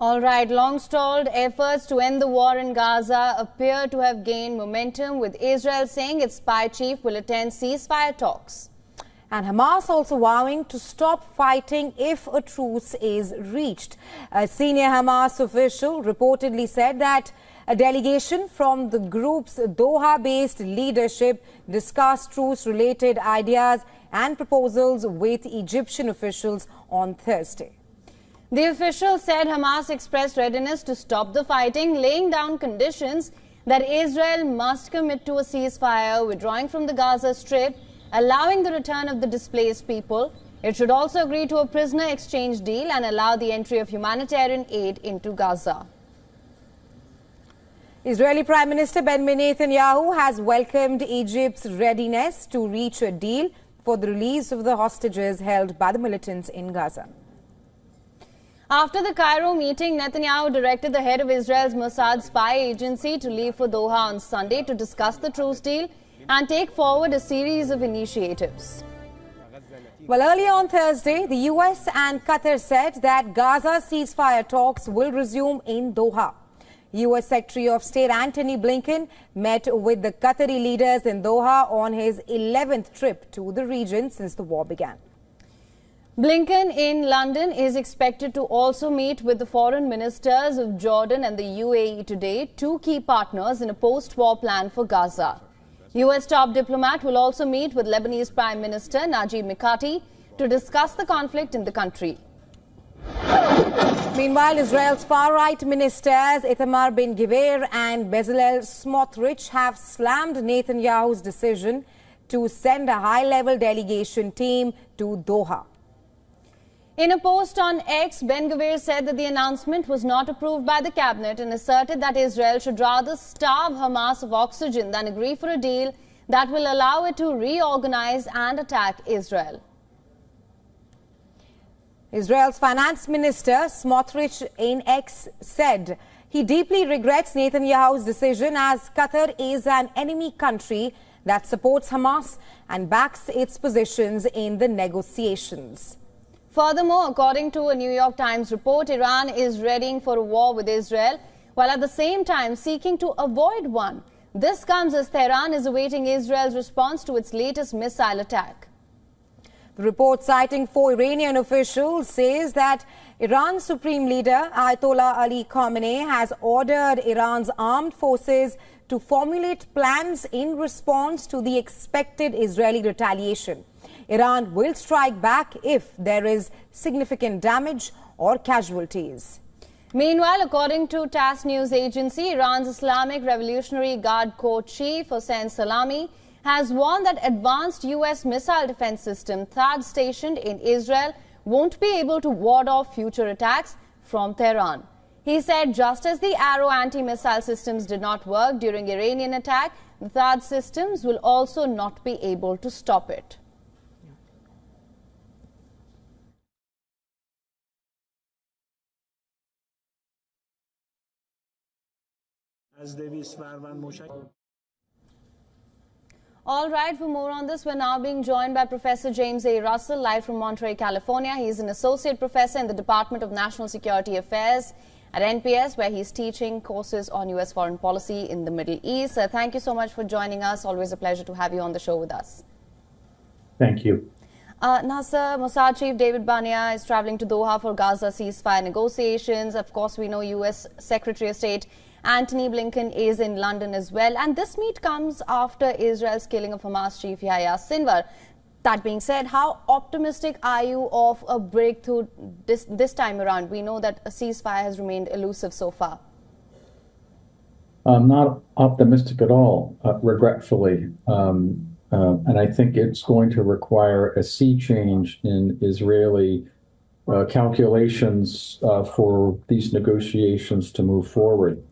All right, long stalled efforts to end the war in Gaza appear to have gained momentum, with Israel saying its spy chief will attend ceasefire talks. And Hamas also vowing to stop fighting if a truce is reached. A senior Hamas official reportedly said that a delegation from the group's Doha based leadership discussed truce related ideas and proposals with Egyptian officials on Thursday. The official said Hamas expressed readiness to stop the fighting, laying down conditions that Israel must commit to a ceasefire, withdrawing from the Gaza Strip, allowing the return of the displaced people. It should also agree to a prisoner exchange deal and allow the entry of humanitarian aid into Gaza. Israeli Prime Minister Benjamin Netanyahu has welcomed Egypt's readiness to reach a deal for the release of the hostages held by the militants in Gaza. After the Cairo meeting, Netanyahu directed the head of Israel's Mossad spy agency to leave for Doha on Sunday to discuss the truce deal and take forward a series of initiatives. Well, earlier on Thursday, the US and Qatar said that Gaza ceasefire talks will resume in Doha. U.S. Secretary of State Antony Blinken met with the Qatari leaders in Doha on his 11th trip to the region since the war began. Blinken in London is expected to also meet with the foreign ministers of Jordan and the UAE today, two key partners in a post-war plan for Gaza. U.S. top diplomat will also meet with Lebanese Prime Minister Najib Mikati to discuss the conflict in the country. Meanwhile, Israel's far-right ministers Itamar Ben-Gvir and Bezalel Smotrich have slammed Netanyahu's decision to send a high-level delegation team to Doha. In a post on X, Ben Gvir said that the announcement was not approved by the cabinet and asserted that Israel should rather starve Hamas of oxygen than agree for a deal that will allow it to reorganize and attack Israel. Israel's finance minister Smotrich in X said he deeply regrets Netanyahu's decision as Qatar is an enemy country that supports Hamas and backs its positions in the negotiations. Furthermore, according to a New York Times report, Iran is readying for a war with Israel, while at the same time seeking to avoid one. This comes as Tehran is awaiting Israel's response to its latest missile attack. The report citing four Iranian officials says that Iran's supreme leader Ayatollah Ali Khamenei has ordered Iran's armed forces to formulate plans in response to the expected Israeli retaliation. Iran will strike back if there is significant damage or casualties. Meanwhile, according to TASS news agency, Iran's Islamic Revolutionary Guard Corps chief Hossein Salami has warned that advanced U.S. missile defense system THAAD stationed in Israel won't be able to ward off future attacks from Tehran. He said just as the Arrow anti-missile systems did not work during Iranian attack, the THAAD systems will also not be able to stop it. All right, for more on this, we're now being joined by Professor James A. Russell, live from Monterey, California. He's an associate professor in the Department of National Security Affairs at NPS, where he's teaching courses on U.S. foreign policy in the Middle East. Uh, thank you so much for joining us. Always a pleasure to have you on the show with us. Thank you. Uh, Nasser, Mossad Chief David Barnea is traveling to Doha for Gaza ceasefire negotiations. Of course, we know U.S. Secretary of State Antony Blinken is in London as well. And this meet comes after Israel's killing of Hamas chief Yahya Sinwar. That being said, how optimistic are you of a breakthrough this, this time around? We know that a ceasefire has remained elusive so far. I'm not optimistic at all, uh, regretfully. Um, uh, and I think it's going to require a sea change in Israeli uh, calculations uh, for these negotiations to move forward.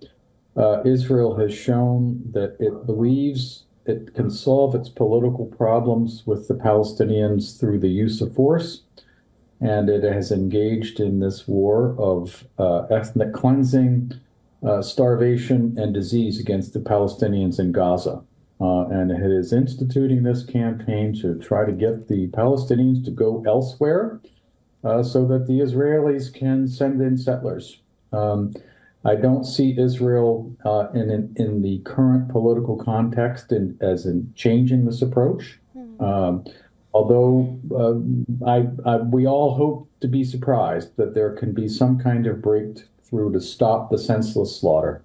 Uh, Israel has shown that it believes it can solve its political problems with the Palestinians through the use of force, and it has engaged in this war of uh, ethnic cleansing, uh, starvation, and disease against the Palestinians in Gaza. Uh, and it is instituting this campaign to try to get the Palestinians to go elsewhere uh, so that the Israelis can send in settlers. Um, I don't see Israel uh, in, in, in the current political context in, as in changing this approach. Mm. Um, although uh, I, I, we all hope to be surprised that there can be some kind of breakthrough to stop the senseless slaughter.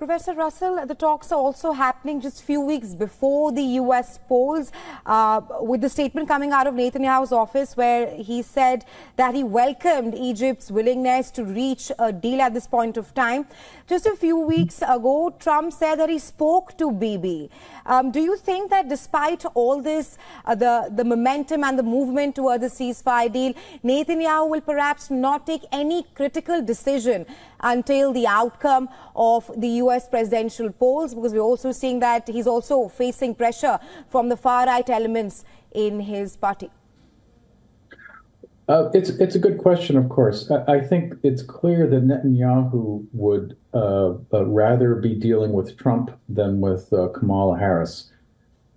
Professor Russell, the talks are also happening just a few weeks before the U.S. polls, uh, with the statement coming out of Netanyahu's office where he said that he welcomed Egypt's willingness to reach a deal at this point of time. Just a few weeks ago, Trump said that he spoke to Bibi. Um, do you think that despite all this, uh, the, the momentum and the movement toward the ceasefire deal, Netanyahu will perhaps not take any critical decision until the outcome of the US presidential polls because we're also seeing that he's also facing pressure from the far right elements in his party? Uh, it's it's a good question, of course. I, I think it's clear that Netanyahu would uh, uh, rather be dealing with Trump than with uh, Kamala Harris.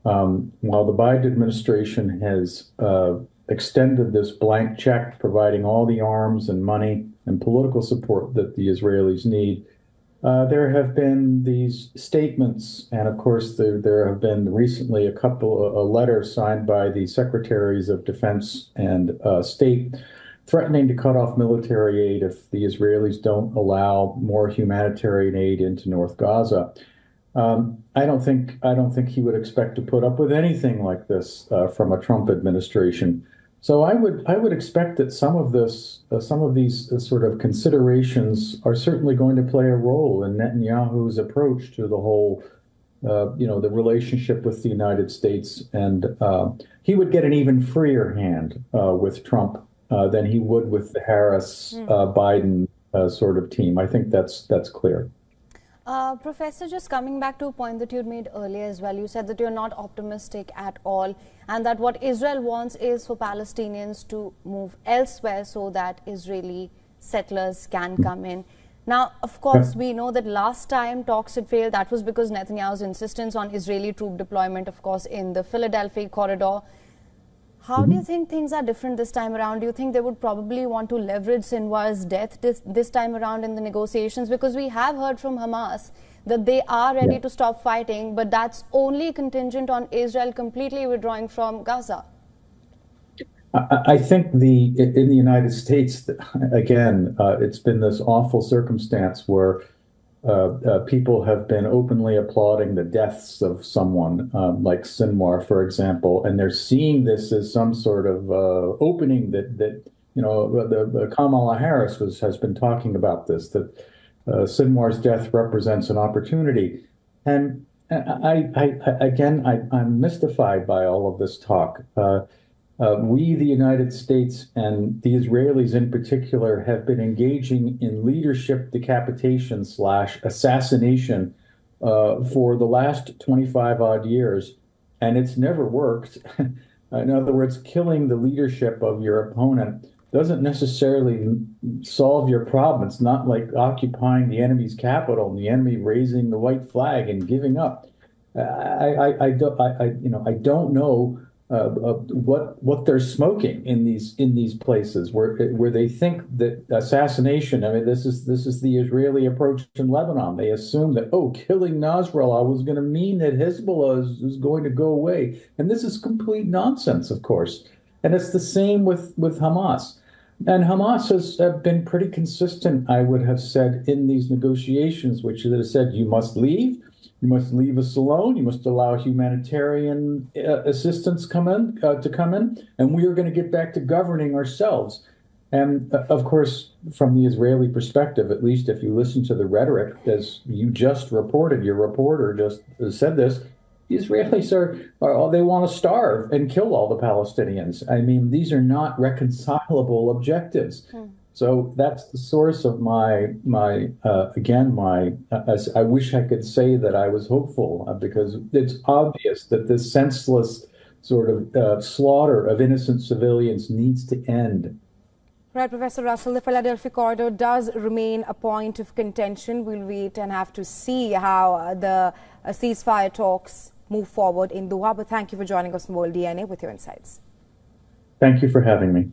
Um, while the Biden administration has uh, extended this blank check, providing all the arms and money and political support that the Israelis need. Uh, there have been these statements, and of course, there, there have been recently a couple of letters signed by the secretaries of defense and uh, state threatening to cut off military aid if the Israelis don't allow more humanitarian aid into North Gaza. Um, I don't think I don't think he would expect to put up with anything like this uh, from a Trump administration. So I would I would expect that some of this, uh, some of these uh, sort of considerations are certainly going to play a role in Netanyahu's approach to the whole, uh, you know, the relationship with the United States, and uh, he would get an even freer hand uh, with Trump uh, than he would with the Harris mm. Biden sort of team. I think that's that's clear. Uh, Professor, just coming back to a point that you made earlier as well, you said that you're not optimistic at all and that what Israel wants is for Palestinians to move elsewhere so that Israeli settlers can come in. Now, of course, we know that last time talks had failed. That was because Netanyahu's insistence on Israeli troop deployment, of course, in the Philadelphia corridor. How mm -hmm. do you mm-hmm. think things are different this time around? Do you think they would probably want to leverage Sinwar's death this, this time around in the negotiations? Because we have heard from Hamas that they are ready yeah. to stop fighting, but that's only contingent on Israel completely withdrawing from Gaza. I think the in the United States, again, uh, it's been this awful circumstance where people have been openly applauding the deaths of someone um, like Sinwar, for example, and they're seeing this as some sort of uh, opening that that you know the, Kamala Harris was has been talking about this that uh, Sinwar's death represents an opportunity, and I, I, I again I, am mystified by all of this talk. Uh, we, the United States, and the Israelis in particular, have been engaging in leadership decapitation slash assassination uh, for the last 25 odd years, and it's never worked. in other words, killing the leadership of your opponent doesn't necessarily solve your problem. It's not like occupying the enemy's capital and the enemy raising the white flag and giving up. I, I, I, don't, I, I, you know, I don't know uh, what what they're smoking in these in these places where where they think that assassination. I mean, this is this is the Israeli approach in Lebanon. They assume that oh, killing Nasrallah was going to mean that Hezbollah is, is going to go away, and this is complete nonsense, of course. And it's the same with with Hamas. And Hamas has been pretty consistent, I would have said, in these negotiations, which has said you must leave you must leave us alone. You must allow humanitarian uh, assistance come in uh, to come in, and we are going to get back to governing ourselves. And uh, of course, from the Israeli perspective, at least if you listen to the rhetoric, as you just reported, your reporter just said this, the Israelis are, are they want to starve and kill all the Palestinians. I mean, these are not reconcilable objectives. Hmm. So that's the source of my my uh, again my uh, I wish I could say that I was hopeful uh, because it's obvious that this senseless sort of uh, slaughter of innocent civilians needs to end. Right, Professor Russell, the Philadelphia corridor does remain a point of contention. We'll wait and have to see how uh, the uh, ceasefire talks move forward in Doha. But thank you for joining us on World DNA with your insights. Thank you for having me.